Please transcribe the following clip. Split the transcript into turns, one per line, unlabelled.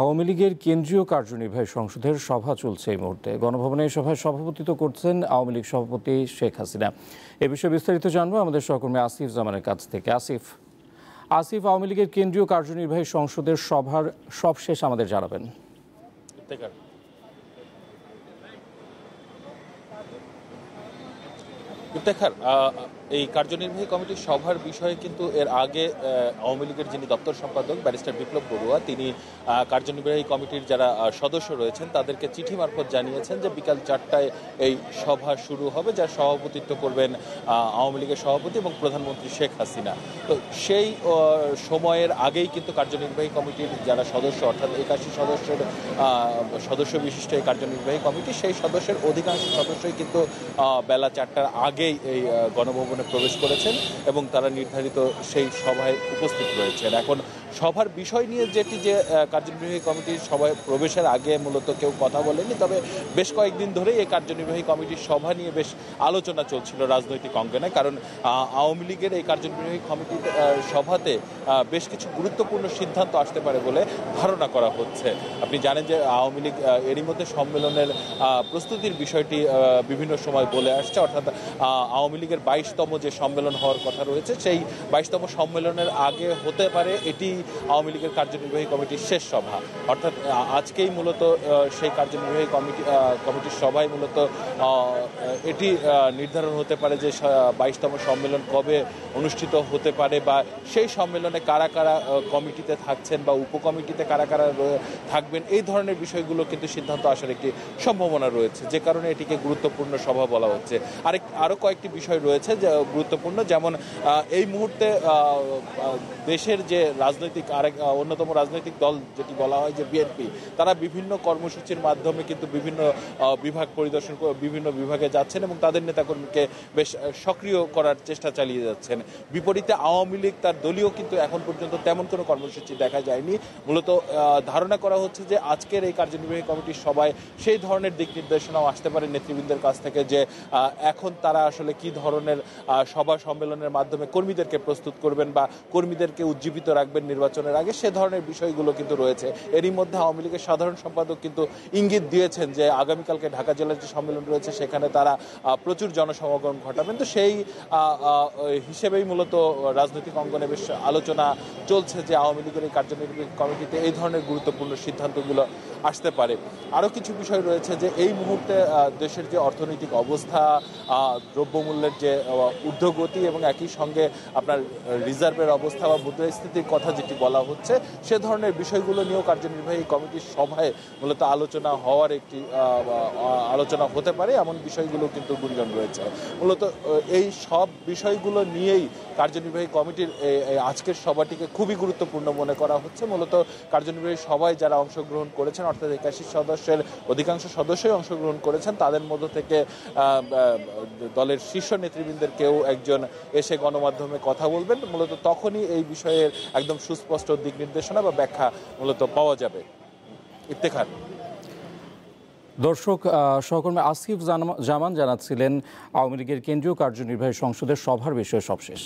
আওয়ামী লীগের কেন্দ্রীয় কার্যনির্বাহী সংসদের সভা চলছে এই মুহূর্তে। গণভবনে এই সভায় সভাপতিত্ব করছেন আওয়ামী লীগ সভাপতি শেখ হাসিনা। এ বিষয়ে বিস্তারিত জানব আমাদের সহকর্মী আসিফ জামানের কাছ থেকে। আসিফ আসিফ, আওয়ামী লীগের কেন্দ্রীয় কার্যনির্বাহী সংসদের সভার সবশেষ আমাদের জানাবেন।
ইফতেখার এই কার্যনির্বাহী কমিটির সভার বিষয়ে কিন্তু এর আগে আওয়ামী লীগের যিনি দপ্তর সম্পাদক ব্যারিস্টার বিপ্লব বড়ুয়া, তিনি কার্যনির্বাহী কমিটির যারা সদস্য রয়েছেন, তাদেরকে চিঠি মারফত জানিয়েছেন যে বিকাল চারটায় এই সভা শুরু হবে, যার সভাপতিত্ব করবেন আওয়ামী লীগের সভাপতি এবং প্রধানমন্ত্রী শেখ হাসিনা। তো সেই সময়ের আগেই কিন্তু কার্যনির্বাহী কমিটির যারা সদস্য, অর্থাৎ একাশি সদস্যের সদস্য বিশিষ্ট এই কার্যনির্বাহী কমিটি, সেই সদস্যের অধিকাংশ সদস্যই কিন্তু বেলা চারটার আগেই এই গণভবনে প্রবেশ করেছেন এবং তারা নির্ধারিত সেই সভায় উপস্থিত রয়েছেন। এখন সভার বিষয় নিয়ে যেটি যে কার্যনির্বাহী কমিটির সভায় প্রবেশের আগে মূলত কেউ কথা বলেনি, তবে বেশ কয়েকদিন ধরেই এই কার্যনির্বাহী কমিটির সভা নিয়ে বেশ আলোচনা চলছিল রাজনৈতিক অঙ্গনে। কারণ আওয়ামী লীগের এই কার্যনির্বাহী কমিটির সভাতে বেশ কিছু গুরুত্বপূর্ণ সিদ্ধান্ত আসতে পারে বলে ধারণা করা হচ্ছে। আপনি জানেন যে, আওয়ামী লীগ এরই মধ্যে সম্মেলনের প্রস্তুতির বিষয়টি বিভিন্ন সময় বলে আসছে। অর্থাৎ আওয়ামী লীগের বাইশতম যে সম্মেলন হওয়ার কথা রয়েছে, সেই বাইশতম সম্মেলনের আগে হতে পারে এটি আওয়ামী লীগের কার্যনির্বাহী কমিটির শেষ সভা। অর্থাৎ আজকেই মূলত সেই কার্যনির্বাহী কমিটি কমিটির সভায় মূলত এটি নির্ধারণ হতে পারে যে বাইশতম সম্মেলন কবে অনুষ্ঠিত হতে পারে বা সেই সম্মেলনে কারা কারা কমিটিতে থাকছেন বা উপকমিটিতে কারা কারা থাকবেন, এই ধরনের বিষয়গুলো কিন্তু সিদ্ধান্ত আসার একটি সম্ভাবনা রয়েছে। যে কারণে এটিকে গুরুত্বপূর্ণ সভা বলা হচ্ছে। আরেক আরও কয়েকটি বিষয় রয়েছে যে, গুরুত্বপূর্ণ, যেমন এই মুহূর্তে দেশের যে রাজনৈতিক আরেক অন্যতম রাজনৈতিক দল যেটি বলা হয় যে বিএনপি তারা বিভিন্ন কর্মসূচির মাধ্যমে কিন্তু বিভিন্ন বিভাগ পরিদর্শন বিভিন্ন বিভাগে যাচ্ছেন এবং তাদের নেতাকর্মীকে বেশ সক্রিয় করার চেষ্টা চালিয়ে যাচ্ছেন। বিপরীতে আওয়ামী লীগ তার দলীয় কিন্তু এখন পর্যন্ত তেমন কোনো কর্মসূচি দেখা যায়নি। মূলত ধারণা করা হচ্ছে যে আজকের এই কার্যনির্বাহী কমিটির সবাই সেই ধরনের দিক নির্দেশনাও আসতে পারে নেতৃবৃন্দের কাছ থেকে যে এখন তারা আসলে কি ধরনের সভা সম্মেলনের মাধ্যমে কর্মীদেরকে প্রস্তুত করবেন বা কর্মীদেরকে উজ্জীবিত রাখবেন নির্বাচনের আগে সে ধরনের বিষয়গুলো কিন্তু রয়েছে। এরই মধ্যে আওয়ামী লীগের সাধারণ সম্পাদক কিন্তু ইঙ্গিত দিয়েছেন যে আগামীকালকে ঢাকা জেলার যে সম্মেলন রয়েছে, সেখানে তারা প্রচুর জনসমাগম ঘটাবেন। তো সেই হিসেবেই মূলত রাজনৈতিক অঙ্গনে বেশ আলোচনা চলছে যে আওয়ামী লীগের এই কার্যনির্বাহী কমিটিতে এই ধরনের গুরুত্বপূর্ণ সিদ্ধান্তগুলো আসতে পারে। আরও কিছু বিষয় রয়েছে যে এই মুহূর্তে দেশের যে অর্থনৈতিক অবস্থা দ্রব্যমূল্যের যে ঊর্ধ্বগতি এবং একই সঙ্গে আপনার রিজার্ভের অবস্থা বা মুদ্রাস্ফীতির কথা যেটি বলা হচ্ছে, সে ধরনের বিষয়গুলো নিয়েও কার্যনির্বাহী কমিটির সভায় মূলত আলোচনা হওয়ার একটি আলোচনা হতে পারে। এমন বিষয়গুলো কিন্তু গুঞ্জন রয়েছে। মূলত এই সব বিষয়গুলো নিয়েই কার্যনির্বাহী কমিটির আজকের সভাটিকে খুবই গুরুত্বপূর্ণ মনে করা হচ্ছে। মূলত কার্যনির্বাহী সভায় যারা অংশগ্রহণ করেছেন অর্থাৎ একাশি সদস্যের অধিকাংশ সদস্যই অংশগ্রহণ করেছেন। তাদের মধ্য থেকে দলের শীর্ষ নেতৃবৃন্দের কেউ একজন এসে গণমাধ্যমে কথা বলবেন। মূলত তখনই এই বিষয়ের একদম সুস্পষ্ট দিক নির্দেশনা বা ব্যাখ্যা মূলত পাওয়া যাবে। ইফতেখার।
দর্শক সহকর্মী আসিফ জামান জানাচ্ছিলেন, আওয়ামী লীগের কেন্দ্রীয় কার্যনির্বাহী সংসদের সভার বিষয়ে সবশেষ।